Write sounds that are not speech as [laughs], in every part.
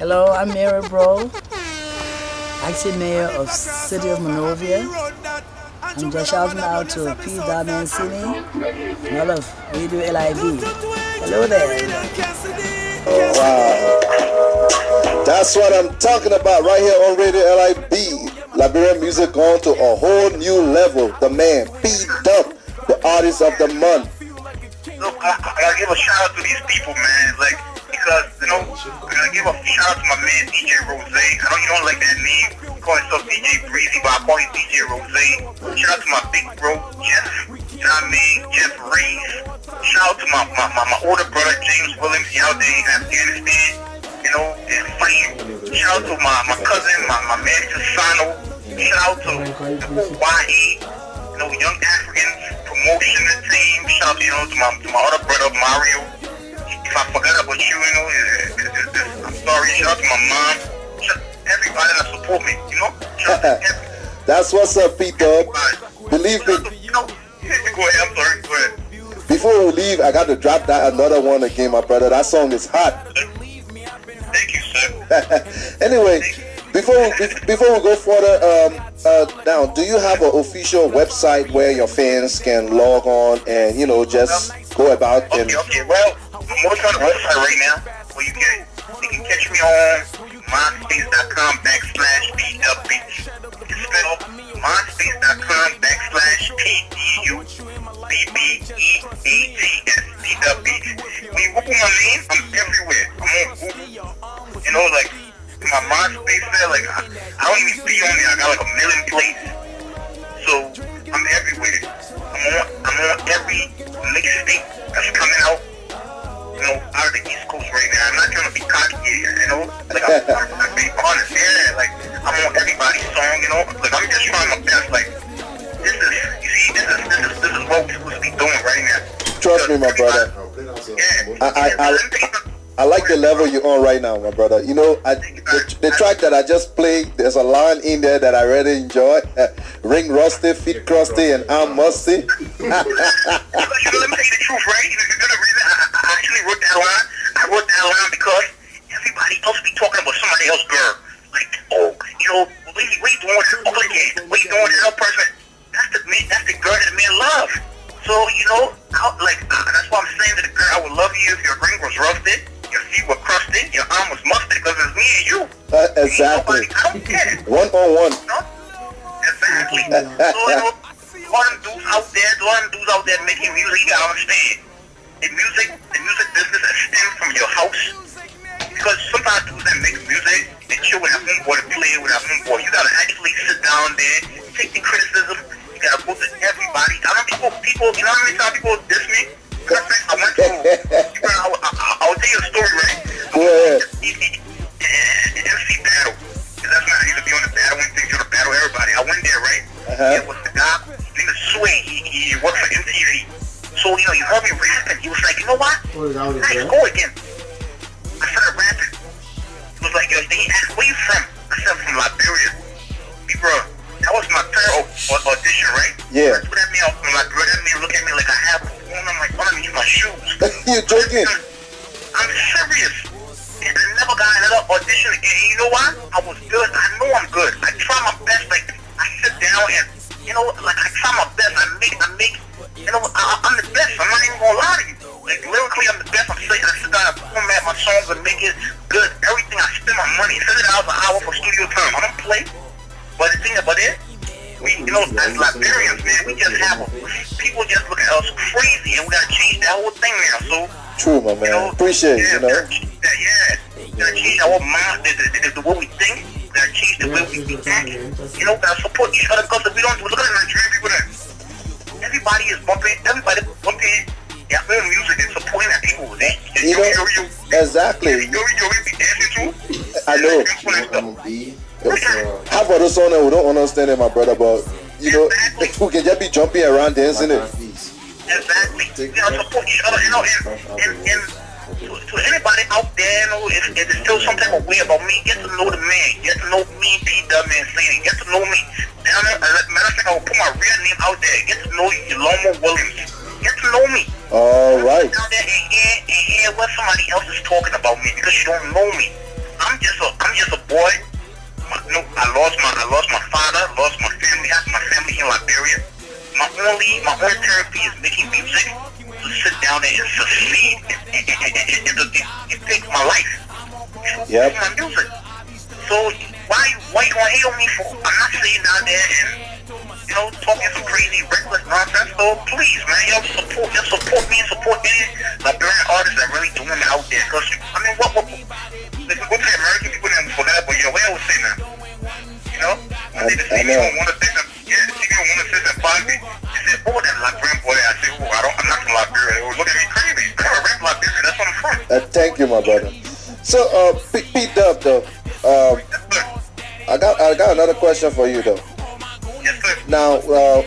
Hello, I'm Mary Broh, acting mayor of City of Monrovia. I'm just shouting out to P. Dubb Mancini and all of Radio LIB. Hello there. Oh, wow. That's what I'm talking about right here on Radio LIB. Liberian music going to a whole new level. The man, P. Dubb, the artist of the month. Look, I, I gotta give a shout out to these people, man. Like, because, you know, I gotta give a shout out to my man, DJ Rose. I know you don't like that name. You call yourself DJ Breezy, but I call you DJ Rose. Shout out to my big bro, Jeff. You know what I mean? Jeff Reeves. Shout out to my, my, my, my older brother, James Williams. He out there in Afghanistan, you know, and fighting. Shout out to my, my cousin, my, my man, Sano. Shout out to the whole YE, you know, Young Africans, promotion and team. Shout out, you know, to my, to my other brother, Mario. If I forgot about you, you know, it, it, it, I'm sorry. Shout out to my mom. Shout everybody that support me, you know? Shout out to everybody. That's what's up, P. Dubb. Believe me, You know, go ahead, I'm sorry, go ahead. before we leave, I got to drop that another one again, my brother. That song is hot. Thank you, sir. [laughs] anyway, before we, before we go further um, uh, down, do you have an official website where your fans can log on and you know just go about and Okay, okay. Well, I'm working on the website right now where you can you can catch me on myspace.com backslash PWB. It's spelled myspace.com backslash P-D-U-B-B-E-A-T-S-P-W-B. When you Google my name, I'm everywhere. I'm on Google. You know, like my MySpace don't even be on there. I got like a million places. So I'm everywhere. I'm on I'm on every mixtape that's coming out. You know, out of the East Coast right now. I'm not trying to be cocky here, you know. Like I'm, I'm, I'm being honest, yeah. Like I'm on everybody's song, you know. Like I'm just trying my best. Like this is, you see, this is this is this is what we're supposed to be doing right now. trust me, my brother. Yeah. I, I, I, I like the level you're on right now, my brother. You know, I, the, the track that I just played, there's a line in there that I really enjoy. [laughs] Ring rusty, feet crusty, and I'm musty. you know, let me tell you the truth, right? You know, the reason I, I actually wrote that line, I wrote that line because everybody else be talking about somebody else girl. Like, oh, you know, what you doing ugly kid? What you doing that person? That's the man, that's the girl that men love. So, you know, I, like, uh, that's why I'm saying to the girl, I would love you if your ring was rusted, your feet were crusted, your arm was musty, because it's me and you. Uh, exactly. Nobody, I don't care. One on one. No? Exactly. so, you know, all them dudes out there, all them dudes out there making music, you gotta understand. The music, the music business is stemmed from your house. Because sometimes dudes that make music, they chill with their homeboy to play with their homeboy. You gotta actually sit down there, take the criticism, you gotta go to everybody. I know people, people, you know how many times people diss heard me rapping. He was like, you know what? Let's go again. I started rapping. He was like, yo, he asked, where you from? I said, I'm from Liberia. He, bro, that was my third au- au- audition, right? Yeah. Look at me, like, look at me, look at me like I have a phone. I'm like, let me use my shoes. [laughs] You're joking. I'm serious. And I never got another audition again. And you know what? I was good. I know I'm good. I try my best. Like I sit down and you know, like I try my best. I make, I make. You know, I, I'm the best. I'm not even gonna lie to you. Though. Like lyrically, I'm the best. I'm sitting. I sit down and format my songs and make it good. Everything. I spend my money. Seventy dollars an hour for studio time. I don't play. But the thing about it, we, you know, as Liberians, man, we just have a, people just look at us crazy, and we gotta change that whole thing now. So. True, my man. Appreciate it, you know. Yeah, yeah. We gotta change our mind, the, the, the, the way we think. We gotta change the way we, we act. You know, we gotta support each other because if we don't, look at the Nigerian people there. Everybody is bumping, everybody bumping their own music and supporting their people. They, they, You know, yo, yo, yo, exactly. yo, yo, yo, be dancing to. I know. Half of the song that we don't understand it, my brother, but you know, [laughs] we can just be jumping around dancing it. Exactly. You know, support each other, you know, and, and, and to anybody out there, you know, if, if there's still some type of way about me, get to know the man. Get to know me, P. Dubb Mancini. Get to know me. Matter of fact, I will put my real name out there. Get to know you, Lomo Williams. Get to know me. All right. Down there and hear, and hear what somebody else is talking about me because you don't know me. I'm just a, I'm just a boy. My, no, I lost my, I lost my father, lost my family, half my family in Liberia. My only, my only therapy is making music sit down and succeed and, and, and, and, and, and, and take my life. Yep. My music. So why why you gonna hate on me for? I'm not sitting down there and you know talking some crazy reckless nonsense. So please, man, y'all support, support me and support any Liberian artists that really doing it out there. Cause I mean, what what? We American people for that, but you know I would say now. You know, I- I you know. You, my brother. So, uh, P, Dubb, though, um, I got I got another question for you, though. Now, uh,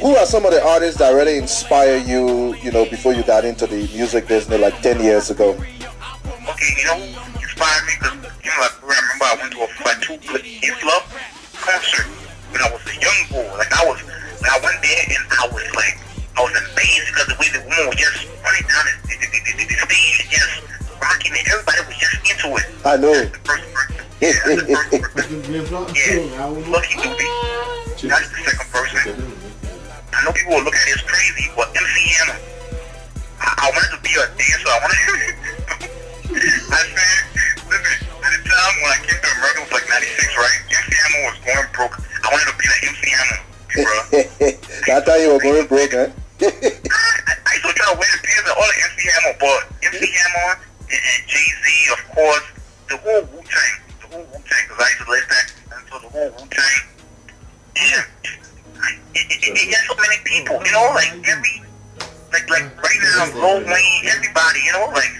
who are some of the artists that really inspire you? You know, before you got into the music business, like ten years ago. Okay, you know, inspired me because you know, like, remember I went to a Fatu Islam concert I [laughs] [laughs] know. That's the first person. Yeah, that's the first person. Yeah, Lucky Dube. That's the second person. I know people will look at it as crazy, but MC Hammer. I, I wanted to be a dancer. I wanted [laughs] I said, listen, at the time when I came to America, it was like 96, right? MC Hammer was going broke. I wanted to be like MC Hammer, bro. that time you were going broke, eh? I, I used to try to wear the pants and all the MC Hammer, but MC Hammer and, and Jay Z, of course, the whole Wu Tang, the whole Wu Tang, because I used to listen that, and so the whole Wu Tang. Yeah, I- it, it, it, it, so many people, you know, like every, like like right now, Lil Wayne, everybody, you know, like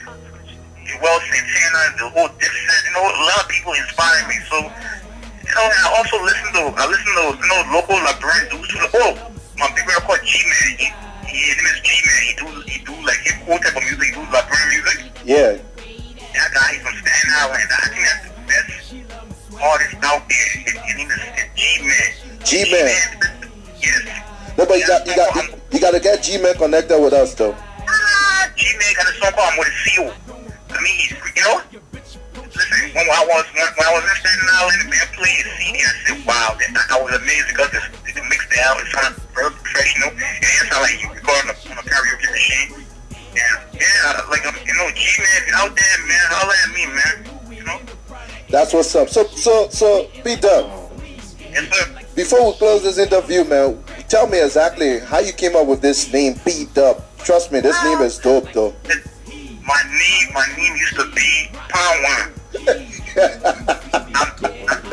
Juelz Santana, the whole Dipset, you know, a lot of people inspire me. So, you know, I also listen to, I listen to, you know, local Liberian dudes. Who, oh, But you got, you, you got to get G-Man connected with us, though. Ah, G-Man got a song called I'm with a seal. I mean, you know, listen, when I was when, when I was in Staten Island and man his CD, I said, wow, that, I, was amazed because the, the mix down, it sounded very professional, and it sounded like you recording on a, on a karaoke machine. And yeah, like um, you know, G-Man out there, man, holla at me, man. You know, That's what's up. So so so P Dubb, yes sir. before we close this interview, man, tell me exactly how you came up with this name, P Dubb. Trust me, this name is dope, though. My name, my name used to be Pound One. I'm, I'm,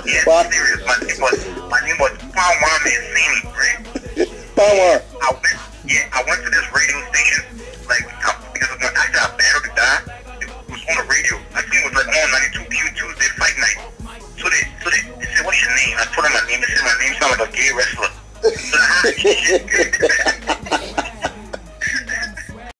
yeah, serious. My name was my name was One Mancini, right? [laughs] Power. I went, yeah, I went to this radio station, like,